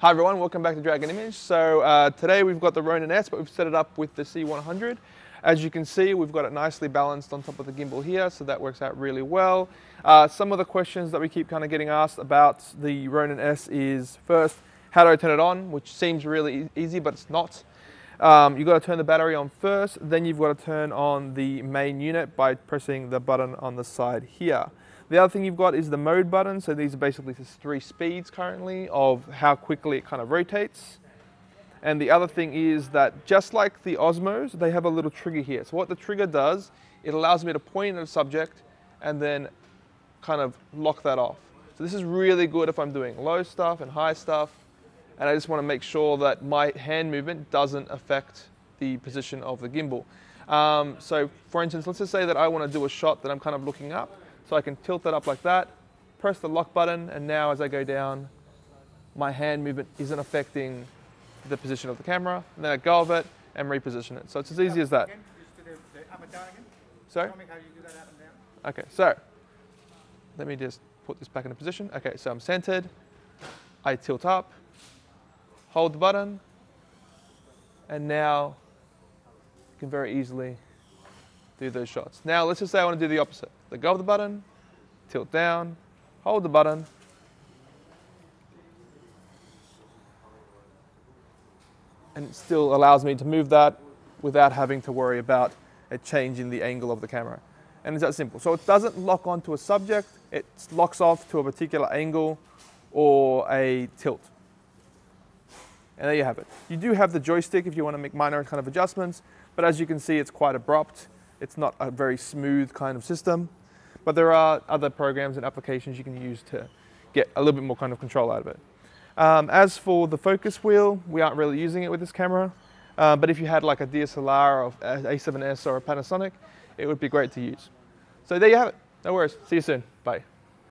Hi everyone, welcome back to Dragon Image. So uh, today we've got the Ronin S, but we've set it up with the C100. As you can see, we've got it nicely balanced on top of the gimbal here, so that works out really well. Uh, some of the questions that we keep kind of getting asked about the Ronin S is first, how do I turn it on? Which seems really e easy, but it's not. Um, you've got to turn the battery on first, then you've got to turn on the main unit by pressing the button on the side here. The other thing you've got is the mode button. So these are basically just three speeds currently of how quickly it kind of rotates. And the other thing is that just like the Osmos, they have a little trigger here. So what the trigger does, it allows me to point at a subject and then kind of lock that off. So this is really good if I'm doing low stuff and high stuff and I just want to make sure that my hand movement doesn't affect the position of the gimbal. Um, so for instance, let's just say that I want to do a shot that I'm kind of looking up, so I can tilt that up like that, press the lock button, and now as I go down, my hand movement isn't affecting the position of the camera, and then I go of it and reposition it. So it's as easy as that. Sorry? Okay, so let me just put this back into position. Okay, so I'm centered, I tilt up, hold the button, and now you can very easily do those shots. Now let's just say I want to do the opposite. Let go of the button, tilt down, hold the button, and it still allows me to move that without having to worry about it changing the angle of the camera. And it's that simple. So it doesn't lock onto a subject, it locks off to a particular angle or a tilt. And there you have it. You do have the joystick if you want to make minor kind of adjustments, but as you can see, it's quite abrupt. It's not a very smooth kind of system, but there are other programs and applications you can use to get a little bit more kind of control out of it. Um, as for the focus wheel, we aren't really using it with this camera, uh, but if you had like a DSLR or A7S or a Panasonic, it would be great to use. So there you have it. No worries. See you soon.